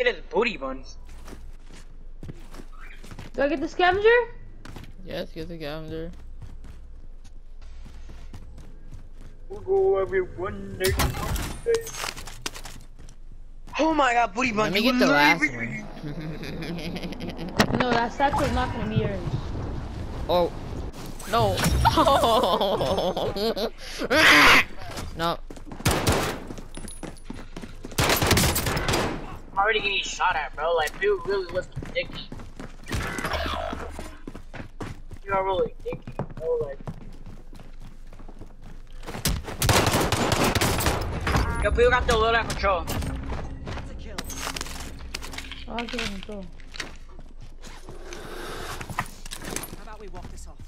Look at his booty buns. Do I get the scavenger? Yes, get the calendar. We'll go every one day. Oh my god, booty buns. Let me get the last one. No, that statue's not gonna be yours. oh. No. no. Already getting shot at, bro. Like, dude really looking dicky. You are really dicky, bro. Like. Yo, people got the loadout control. Oh, I'll give him go. How about we walk this off?